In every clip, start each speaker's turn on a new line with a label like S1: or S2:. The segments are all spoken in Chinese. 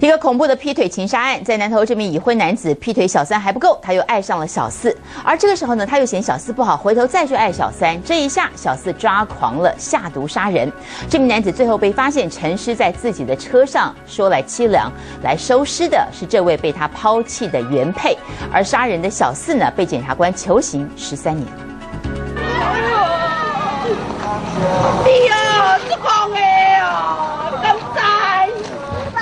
S1: 一个恐怖的劈腿情杀案，在南投这名已婚男子劈腿小三还不够，他又爱上了小四，而这个时候呢，他又嫌小四不好，回头再去爱小三，这一下小四抓狂了，下毒杀人。这名男子最后被发现沉尸在自己的车上，说来凄凉，来收尸的是这位被他抛弃的原配，而杀人的小四呢，被检察官求刑十三年。哎呀，这
S2: 好黑啊！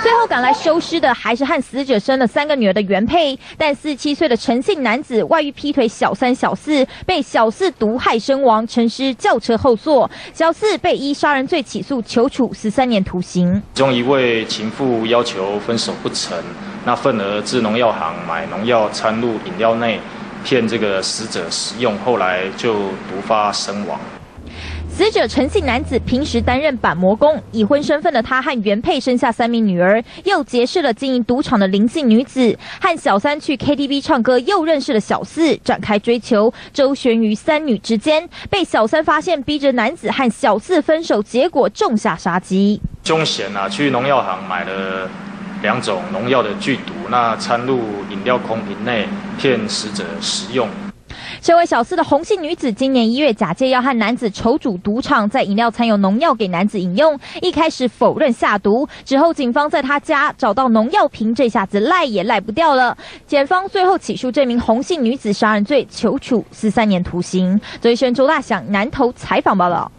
S2: 最后赶来收尸的还是和死者生了三个女儿的原配，但四十七岁的陈姓男子外遇劈腿小三小四，被小四毒害身亡，沉尸轿车后座。小四被依杀人罪起诉，求处十三年徒刑。
S3: 其中一位情妇要求分手不成，那愤而至农药行买农药掺入饮料内，骗这个死者食用，后来就毒发身亡。
S2: 死者陈姓男子平时担任板模工，已婚身份的他和原配生下三名女儿，又结识了经营赌场的林姓女子，和小三去 KTV 唱歌，又认识了小四，展开追求，周旋于三女之间，被小三发现，逼着男子和小四分手，结果种下杀机。
S3: 凶嫌啊，去农药行买了两种农药的剧毒，那掺入饮料空瓶内，骗死者食用。
S2: 这位小四的红姓女子，今年一月假借要和男子筹组赌场，在饮料掺有农药给男子饮用。一开始否认下毒，之后警方在她家找到农药瓶，这下子赖也赖不掉了。检方最后起诉这名红姓女子杀人罪，求处十三年徒刑。最新周大祥南投采访报道。